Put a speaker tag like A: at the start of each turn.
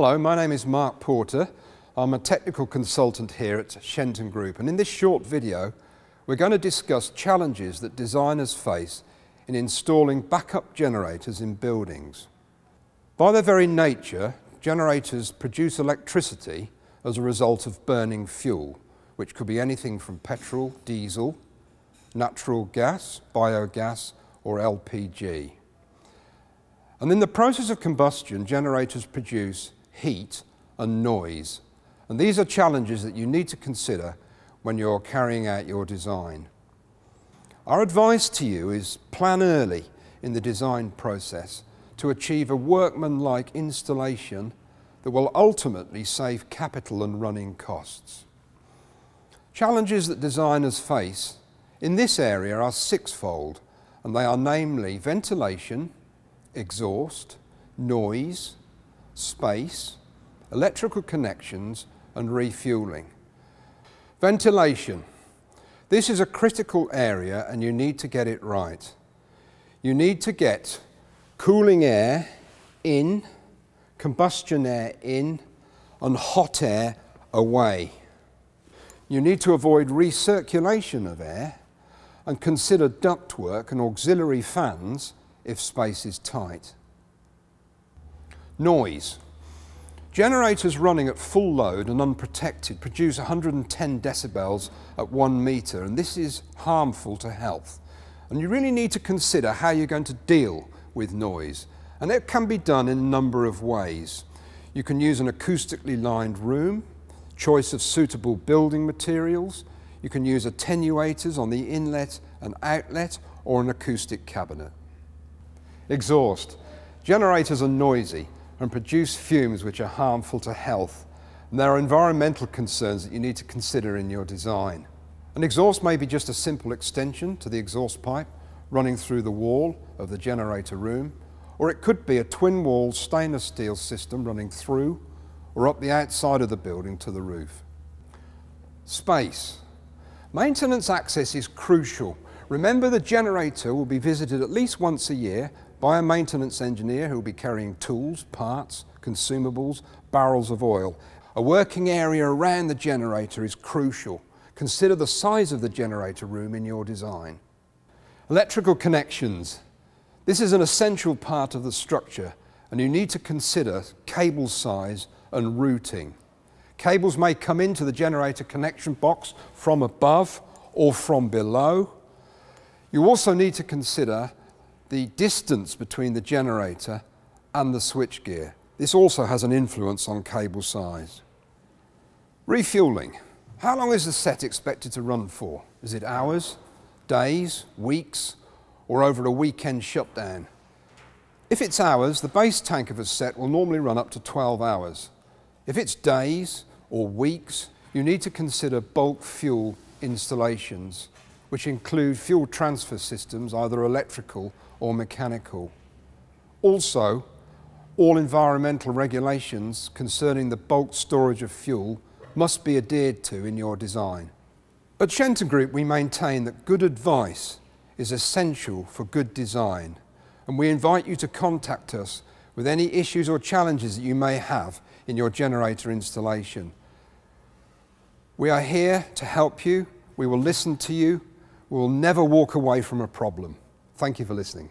A: Hello, my name is Mark Porter. I'm a technical consultant here at Shenton Group and in this short video we're going to discuss challenges that designers face in installing backup generators in buildings. By their very nature, generators produce electricity as a result of burning fuel, which could be anything from petrol, diesel, natural gas, biogas or LPG. And in the process of combustion, generators produce heat and noise. And these are challenges that you need to consider when you're carrying out your design. Our advice to you is plan early in the design process to achieve a workmanlike installation that will ultimately save capital and running costs. Challenges that designers face in this area are sixfold, and they are namely ventilation, exhaust, noise, space, electrical connections and refueling. Ventilation. This is a critical area and you need to get it right. You need to get cooling air in, combustion air in and hot air away. You need to avoid recirculation of air and consider ductwork and auxiliary fans if space is tight. Noise. Generators running at full load and unprotected produce 110 decibels at one metre and this is harmful to health. And you really need to consider how you're going to deal with noise. And it can be done in a number of ways. You can use an acoustically lined room, choice of suitable building materials, you can use attenuators on the inlet and outlet or an acoustic cabinet. Exhaust. Generators are noisy and produce fumes which are harmful to health. And there are environmental concerns that you need to consider in your design. An exhaust may be just a simple extension to the exhaust pipe running through the wall of the generator room, or it could be a twin-wall stainless steel system running through or up the outside of the building to the roof. Space. Maintenance access is crucial. Remember the generator will be visited at least once a year by a maintenance engineer who will be carrying tools, parts, consumables, barrels of oil. A working area around the generator is crucial. Consider the size of the generator room in your design. Electrical connections. This is an essential part of the structure and you need to consider cable size and routing. Cables may come into the generator connection box from above or from below. You also need to consider the distance between the generator and the switchgear. This also has an influence on cable size. Refueling. How long is the set expected to run for? Is it hours, days, weeks, or over a weekend shutdown? If it's hours, the base tank of a set will normally run up to 12 hours. If it's days or weeks, you need to consider bulk fuel installations, which include fuel transfer systems, either electrical or mechanical. Also, all environmental regulations concerning the bulk storage of fuel must be adhered to in your design. At Shenton Group, we maintain that good advice is essential for good design, and we invite you to contact us with any issues or challenges that you may have in your generator installation. We are here to help you, we will listen to you, will never walk away from a problem. Thank you for listening.